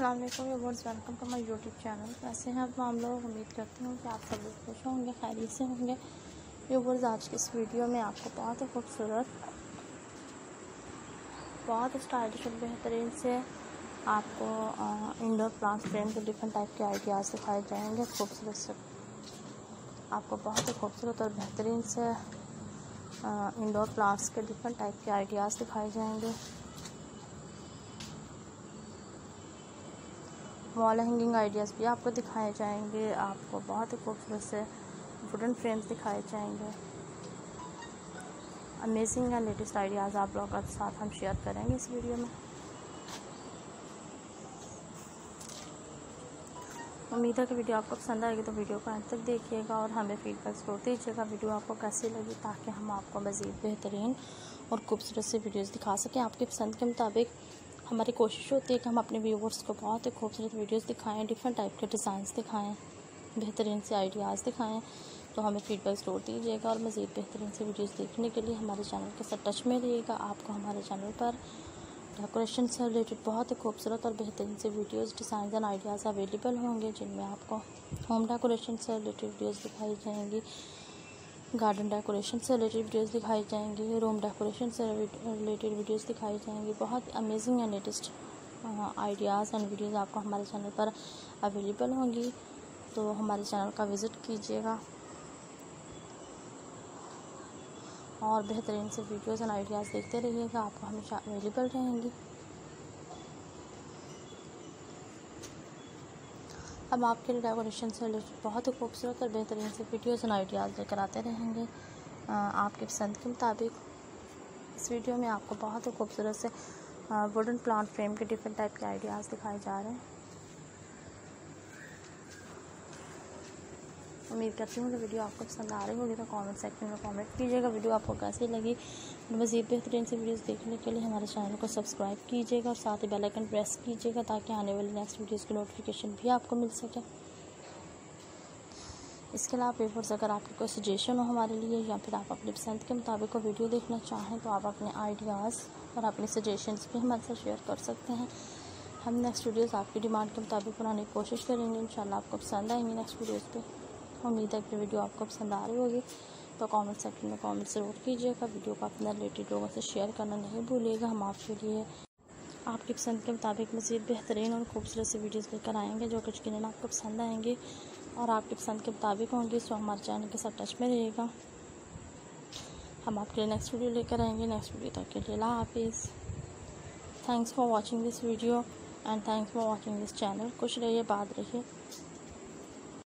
वालेकुम viewers welcome to my YouTube channel कैसे हैं आप लोग उम्मीद करती हूँ कि आप सब लोग खुश होंगे, खैरियत से होंगे। व्यूवर्स आज की इस वीडियो में आपको बहुत ही खूबसूरत, बहुत स्टाइलिश और बेहतरीन से आपको इंडोर प्लांट फ्रेम के डिफरेंट टाइप के आइडियाज़ दिखाए जाएँगे। खूबसूरत से, आपको बहुत ही खूबसूरत और बेहतरीन से इंडोर प्लांट्स के डिफरेंट टाइप के आइडियाज़ दिखाए जाएँगे। वॉल हैंगिंग आइडियाज़ भी आपको दिखाए जाएँगे, आपको बहुत ही खूबसूरत से वुडन फ्रेम्स दिखाए जाएँगे। अमेजिंग एंड लेटेस्ट आइडियाज़ आप लोगों के साथ हम शेयर करेंगे इस वीडियो में। उम्मीद है कि वीडियो आपको पसंद आएगी तो वीडियो को अंत तक देखिएगा और हमें फीडबैक ज़रूर दीजिएगा वीडियो आपको कैसी लगी, ताकि हम आपको मज़ीद बेहतरीन और खूबसूरत से वीडियोज़ दिखा सकें। आपकी पसंद के मुताबिक हमारी कोशिश होती है कि हम अपने व्यूवर्स को बहुत ही खूबसूरत वीडियोस दिखाएँ डिफरेंट टाइप के डिज़ाइंस दिखाएँ, बेहतरीन से आइडियाज़ दिखाएँ तो हमें फीडबैक ज़रूर दीजिएगा और मज़ीद बेहतरीन से वीडियोस देखने के लिए हमारे चैनल के साथ टच में रहिएगा। आपको हमारे चैनल पर डेकोरेशन से रिलेटेड बहुत ही खूबसूरत और बेहतरीन से videos design and ideas available होंगे, जिनमें आपको होम डेकोरेशन से रिलेटेड वीडियोस दिखाई जाएँगी। गार्डन डेकोरेशन से रिलेटेड वीडियोस दिखाई जाएँगी रूम डेकोरेशन से रिलेटेड वीडियोस दिखाई जाएँगी। बहुत amazing and latest ideas and videos आपको हमारे चैनल पर अवेलेबल होंगी। तो हमारे चैनल का विज़िट कीजिएगा। और बेहतरीन से वीडियोस एंड आइडियाज़ देखते रहिएगा, आपको हमेशा अवेलेबल रहेंगी। हम आपके लिए डेकोरेशन से रिलेटेड बहुत ही खूबसूरत और बेहतरीन से वीडियोज़ एंड आइडियाज़ लेकर आते रहेंगे। आपके पसंद के मुताबिक इस वीडियो में आपको बहुत ही खूबसूरत से वुडन प्लांट फ्रेम के डिफरेंट टाइप के आइडियाज़ दिखाए जा रहे हैं। उम्मीद करती हूँ कि वीडियो आपको पसंद आ रही होगी तो कमेंट सेक्शन में कमेंट कीजिएगा। वीडियो आपको कैसी लगी? मज़ीद बेहतरीन से वीडियोस देखने के लिए हमारे चैनल को सब्सक्राइब कीजिएगा और साथ ही बेल आइकन प्रेस कीजिएगा ताकि आने वाली नेक्स्ट वीडियोस की नोटिफिकेशन भी आपको मिल सके। इसके अलावा पेपर्स अगर आपकी कोई सजेशन हो हमारे लिए या फिर आप अपनी पसंद के मुताबिक कोई वीडियो देखना चाहें तो आप अपने आइडियाज़ और अपने सजेशंस भी हमारे साथ शेयर कर सकते हैं। हम नेक्स्ट वीडियोस आपकी डिमांड के मुताबिक बनाने की कोशिश करेंगे। इंशाल्लाह आपको पसंद आएँगी नेक्स्ट वीडियोस पे। उम्मीद है कि वीडियो आपको पसंद आ रही होगी। तो कमेंट सेक्शन में कमेंट ज़रूर कीजिएगा वीडियो को अपने रिलेटेड लोगों से शेयर करना नहीं भूलिएगा हम आपके लिए आपकी पसंद के मुताबिक मज़ीद बेहतरीन और खूबसूरत से वीडियोस लेकर आएँगे, जो कुछ यकीन आपको पसंद आएँगे और आपकी पसंद के मुताबिक होंगे। सो हमारे चैनल के साथ टच में रहिएगा। हम आपके लिए नेक्स्ट वीडियो लेकर आएँगे। नेक्स्ट वीडियो तक के लिए ला हाफिज़। Thanks for watching this video and thanks for watching this channel खुश रहिए, बात रहिए।